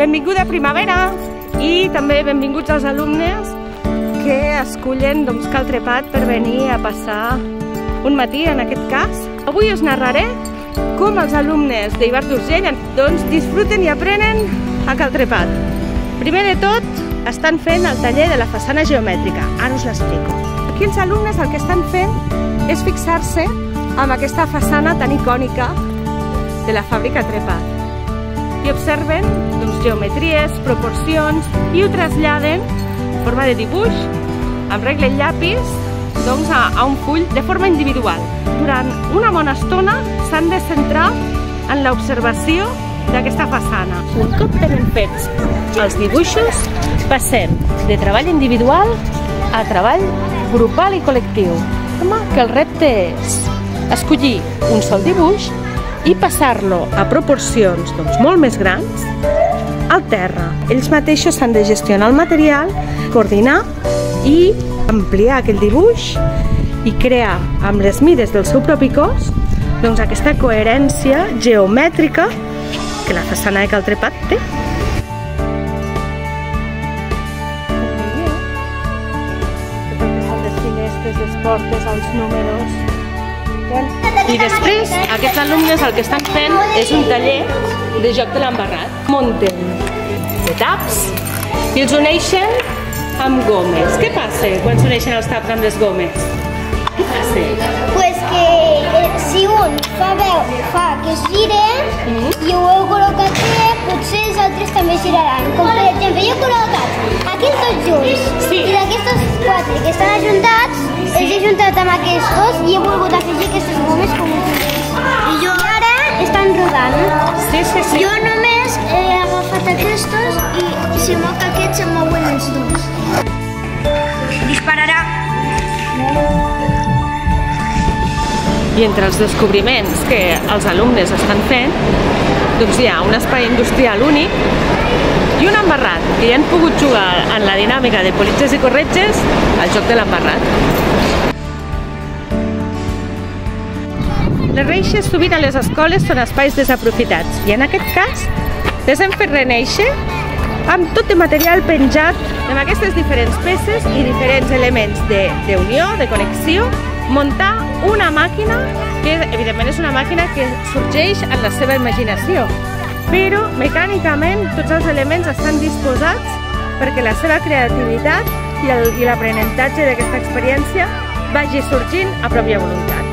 Benvinguda primavera i també benvinguts als alumnes que escullen doncs, Caltrepat per venir a passar un matí en aquest cas. Avui us narraré com els alumnes d'Ibar d'Urgell doncs, disfruten i aprenen a Caltrepat. Primer de tot, estan fent el taller de la façana geomètrica. Ara us l'explico. Aquí els alumnes el que estan fent és fixar-se amb aquesta façana tan icònica de la fàbrica Trepat i observen geometries, proporcions i ho traslladen en forma de dibuix amb regle i llapis doncs, a, a un full de forma individual. Durant una bona estona s'han de centrar en l'observació d'aquesta façana. Un cop tenen fets els dibuixos, passem de treball individual a treball grupal i col·lectiu. Que el repte és escollir un sol dibuix i passar-lo a proporcions doncs, molt més grans al terra. Ells mateixos s'han de gestionar el material, coordinar i ampliar aquell dibuix i crear amb les mides del seu propi cos doncs, aquesta coherència geomètrica que la façana de Caltrepat té. les finestres, les portes, els números, i després, aquests alumnes el que estan fent és un taller de joc de l'embarrat. Munten de taps i els uneixen amb gomes. Què passa quan s'uneixen els taps amb les gomes? Què passa? Pues que eh, si un fa veu, fa que es gire mm -hmm. i ho heu col·locat bé, potser els altres també giraran. Com per exemple, jo he col·locat aquests dos junts Sí. i d'aquestos quatre que estan ajuntats, Sí. els he juntat amb aquests dos i he volgut afegir aquestes gomes com un I jo ara estan rodant. Sí, sí, sí. Jo només he agafat aquestos i si moc aquests se mouen els dos. Dispararà. I entre els descobriments que els alumnes estan fent, doncs hi ha un espai industrial únic i un embarrat, que ja han pogut jugar en la dinàmica de politges i corretges al joc de l'embarrat. Les reixes sovint a les escoles són espais desaprofitats i en aquest cas les hem fet reneixer amb tot de material penjat amb aquestes diferents peces i diferents elements d'unió, de, de connexió, muntar una màquina que evidentment és una màquina que sorgeix en la seva imaginació però mecànicament tots els elements estan disposats perquè la seva creativitat i l'aprenentatge d'aquesta experiència vagi sorgint a pròpia voluntat.